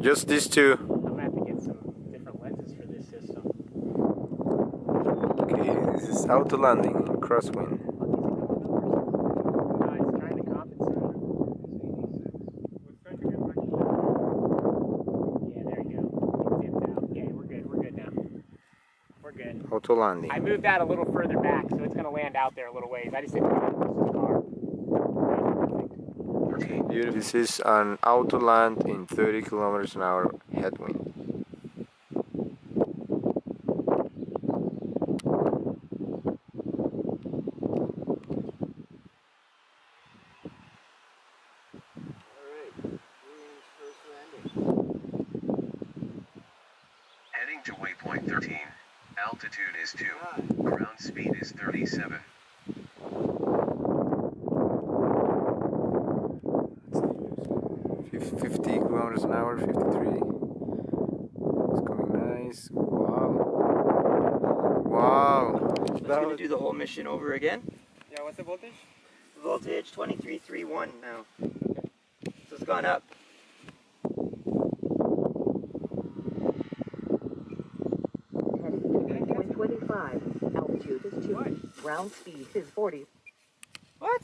Just these two. I'm gonna have to get some different lenses for this system. Okay, this is auto landing in crosswind. No, it's trying to compensate. Yeah, there you go. It dipped out. Yeah, we're good. We're good now. We're good. Auto landing. I moved that a little further back, so it's gonna land out there a little ways. I just didn't want to push the car. Beautiful. This is an auto land in 30 kilometers an hour headwind. Heading to waypoint 13. Altitude is 2. Ground speed is 37. 50 kilometers an hour, 53. It's coming nice. Wow. Wow. Let's gonna do the whole mission over again. Yeah, what's the voltage? Voltage 2331 now. So it's gone up. Heading 125. Altitude is 2. Ground speed is 40. What?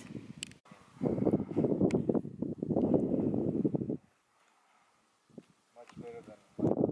that.